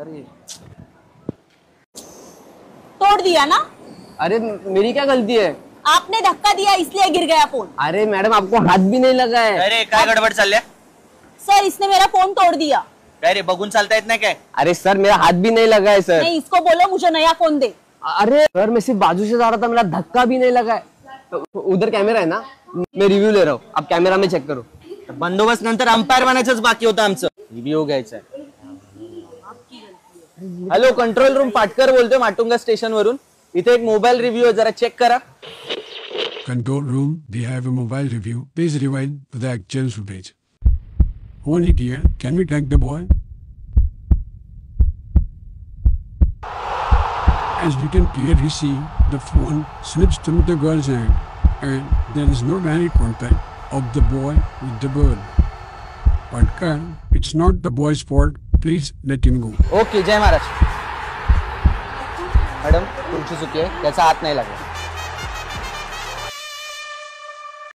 अरे। तोड़ दिया ना? अरे मेरी क्या गलती है? आपने धक्का दिया इसलिए गिर गया फ़ोन। अरे मैडम आपको हाथ भी नहीं लगा है। काय रे काय गडबड चालल्या सर इसने मेरा फ़ोन तोड़ दिया। काय रे बघून चालता येत नाही काय? अरे सर मेरा हाथ भी नहीं लगा है सर। नहीं इसको बोलो मुझे नया फ़ोन दे। अरे सर मैं सिर्फ़ बाजू से जा रहा था मेरा धक्का भी नहीं लगा है। तो उधर कैमरा है ना? मैं रिव्यू ले रहा हूँ। आप कैमरा में चेक करो। बंदोबस्त नंतर अंपायर बनायचंच बाकी होतं आमचं. रिव्ह्यू घ्यायचा हॅलो कंट्रोल रूम पाटकर बोलतोय माटुंगा स्टेशन वरून इथे एक मोबाईल रिव्ह्यू आहे जरा चेक करा Control room, we have a mobile review. Please rewind to the actual footage. Hold it here. Can we track the boy? As you can clearly see, the phone slips through the girl's hand and there is no direct contact of the boy with the bird. But Karl, it's not the boy's fault. Please let in go okay जय महाराज. Madam, तुमची चुकी आहे. त्याचा हात नाही लागला.